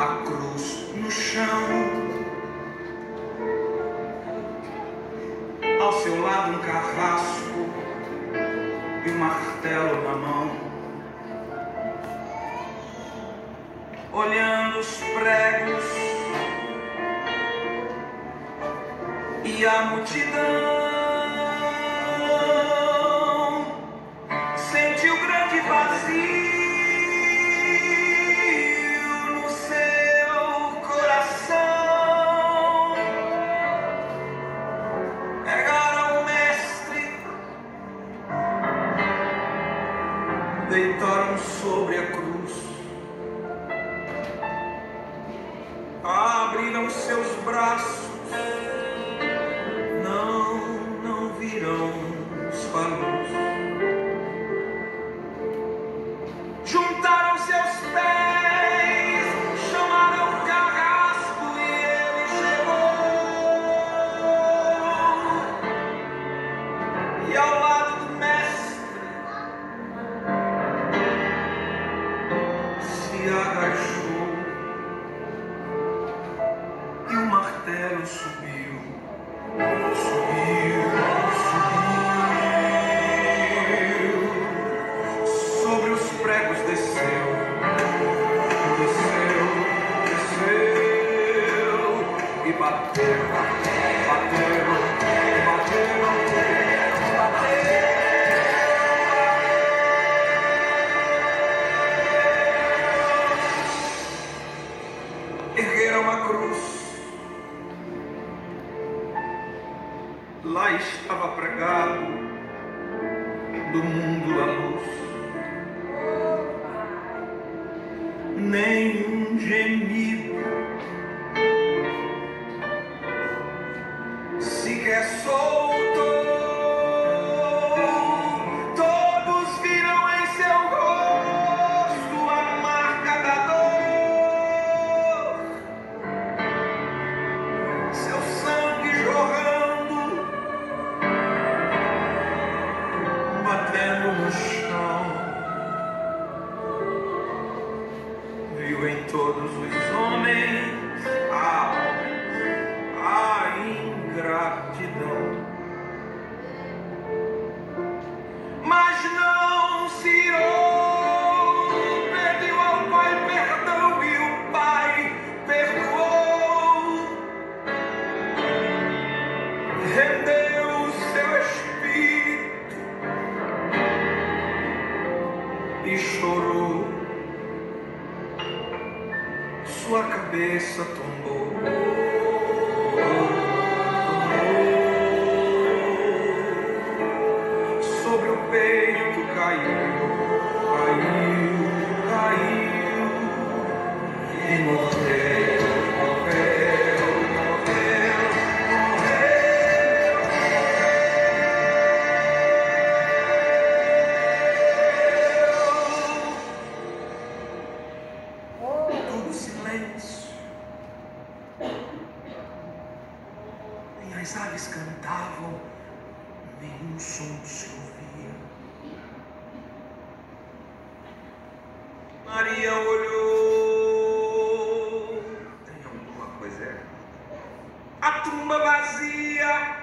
a cruz no chão. Ao seu lado um carrasco e um martelo na mão. Olhando os pregos e a multidão. Deitaram sobre a cruz, abriram seus braços. Se agachou e o martelo subiu, subiu, subiu. Sobre os pregos desceu, desceu, desceu. E bateu, do mundo a luz. nenhum gemido, sequer solto. Chorou sua cabeça tombou. Sobre o peito qual nenhum som se ouvia. Maria olhou. Tem alguma coisa errada? A tumba vazia.